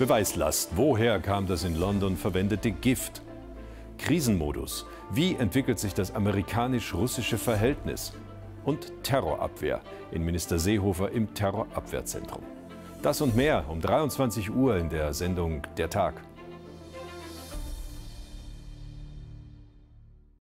Beweislast. Woher kam das in London verwendete Gift? Krisenmodus. Wie entwickelt sich das amerikanisch-russische Verhältnis? Und Terrorabwehr. in Minister Seehofer im Terrorabwehrzentrum. Das und mehr um 23 Uhr in der Sendung Der Tag.